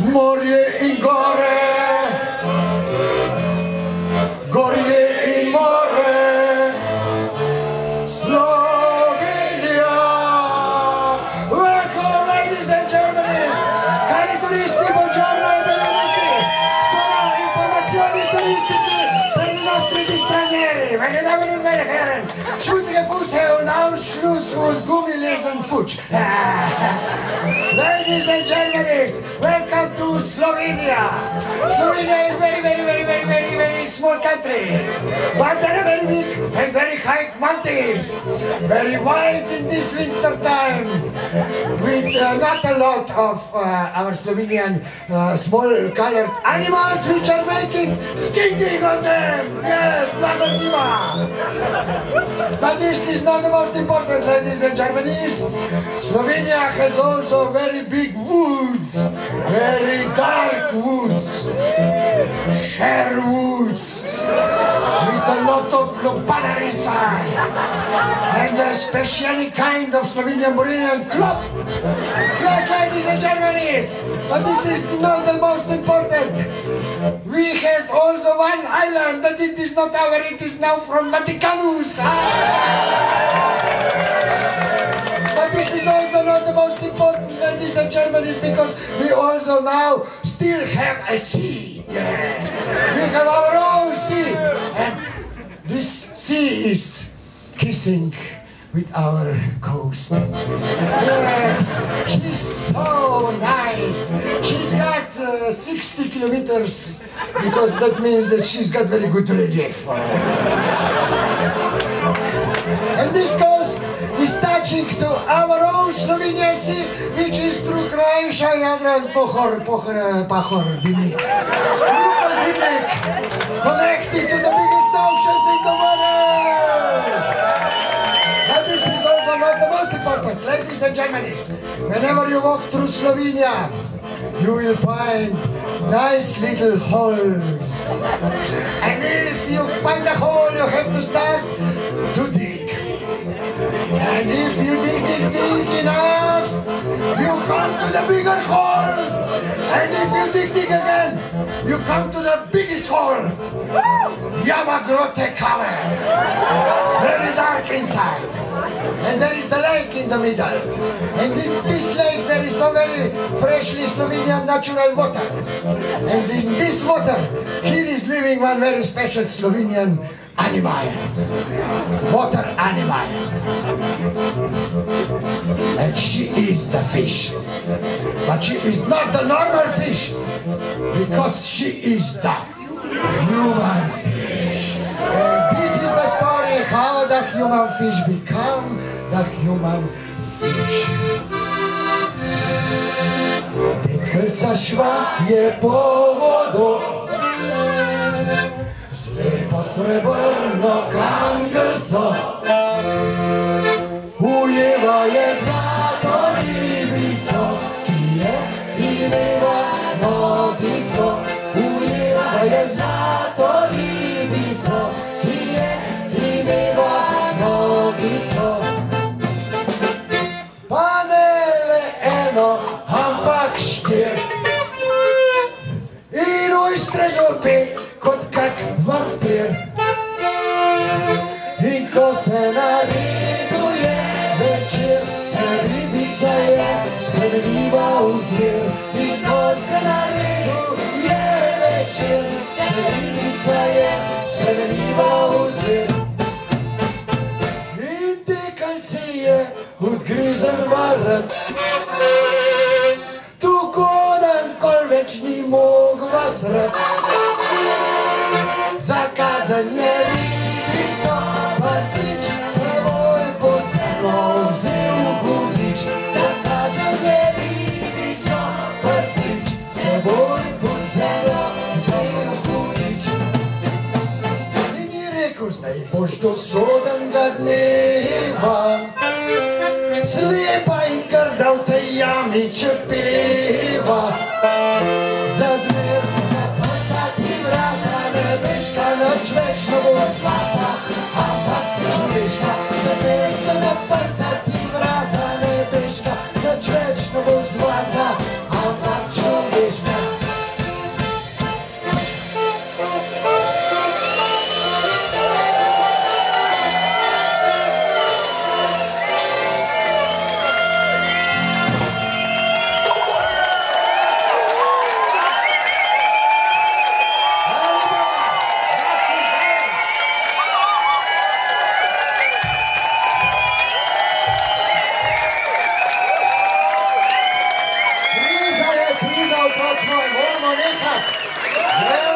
Morje in gore, gorje in more, Slovenija. Welcome, ladies and gentlemen. Cari turisti, buongiorno e benvenuti. Sono informazioni turistiche Meine Damen und meine Herren, schmutzige Füße und Ausschluss und Gummilesen Futsch. Ladies and gentlemen, welcome to Slovenia. Slovenia is very, very, very, very, very, very small country. But there are very big and very high mountains. Very white in this winter time. With uh, not a lot of uh, our Slovenian uh, small colored animals which are making skinking on them. But this is not the most important, ladies and gentlemen. Slovenia has also very big woods, very dark woods, share woods, with a lot of lopada inside, and a special kind of Slovenian Brazilian club. Yes, ladies and gentlemen, but is not the most important. We had also one island, but it is not our, it is now from Vaticanus. But this is also not the most important, ladies and gentlemen, because we also now still have a sea. Yes, we have our own sea, and this sea is kissing with our coast. Yes, she's so nice. She's got 60 kilometers because that means that she's got very good relief. And this coast is touching to our own Slovenian Sea, which is through Croatia, Jadran, Pohor, Pohor, eh, Pahor, Dimnik. Dimnik, connected to the biggest oceans in the world. And this is also not the most important, ladies and gentlemen. Whenever you walk through Slovenia, you will find nice little holes. And if you find a hole, you have to start to dig. And if you dig, dig, dig enough, you come to the bigger hole. And if you dig, dig again, you come to the biggest hole. Yamagrote Kame. Very dark inside. And there is the lake in the middle. And in this lake there is some very freshly Slovenian natural water. And in this water, here is living one very special Slovenian animal. Water animal. And she is the fish. But she is not the normal fish. Because she is the human fish. Human fish become the human fish. Dekelca šva je po vodo, slepo srebrno kangelco, ko se nareduje večer, se ribica je spremenljiva v zver. In ko se nareduje večer, se ribica je spremenljiva v zver. In te kalcije odgrizen varat. Tako da nikoli več ni mogla srat. pošto sodan ga dneva Slijepa i garda u te jami će peva Za お姉さん。